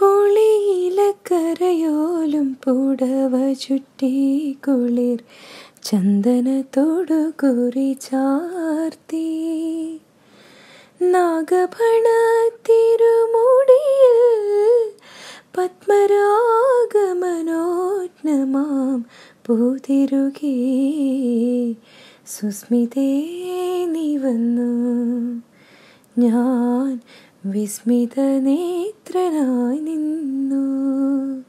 പൊളിയിലക്കരയോലും പുടവ ചുറ്റി കുളിർ ചന്ദനത്തോടു കുറി ചാർത്തി. നാഗഭണ തിരുമുടിയിൽ പത്മരാഗമനോജ്ഞമാം പൂതിരുകി. സുസ്മിതേ നീ വന്നു. ഞാൻ വിസ്മിത നേത്രനായി നിന്നു.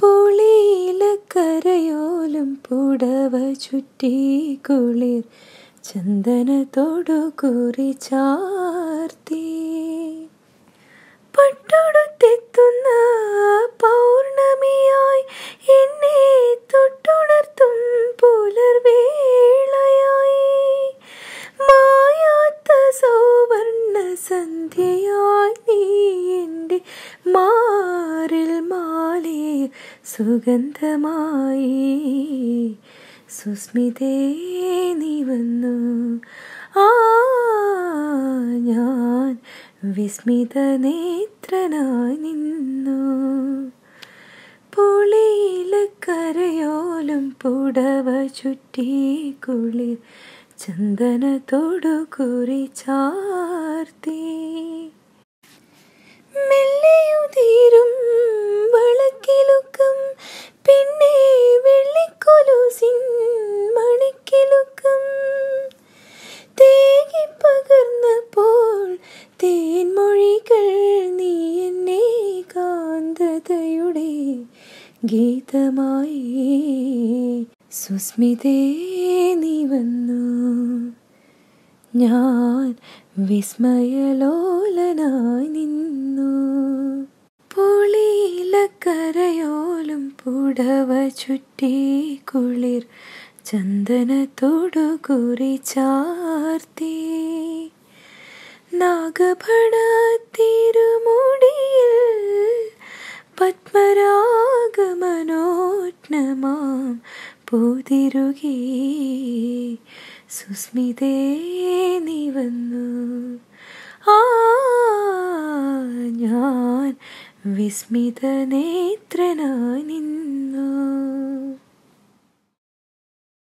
പൊളിയിലക്കരയോലും പുടവ ചുറ്റി കുളിർ. ചന്ദനത്തോടു കുറി ചാർത്തി. സുഗന്ധമായി. സുസ്മിതേ നീ വന്നു. ആ ഞാൻ വിസ്മിത നേത്രനായി നിന്നു. പുളിയിലക്കരയോലും പുടവ ചുറ്റി കുളിർ ചന്ദനത്തോടു കുറി ചാർത്തി. തേൻമൊഴികൾ നീ എന്നെ കാന്തതയുടെ ഗീതമായി. സുസ്മിതേ നീ വന്നു. ഞാൻ വിസ്മയലോലനായി നിന്നു. പൊളിയിലക്കരയോലും പുടവ ചുറ്റി കുളിർ ചന്ദനത്തോടു കുറി ചാർത്തി. നാഗഭണ തിരുമുടിയിൽ പത്മരാഗമനോജ്ഞമാം പൂതിരുകി. സുസ്മിതേ നീ വന്നു. ആ ഞാൻ വിസ്മിത നേത്രനായി നിന്നു